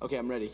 Okay, I'm ready.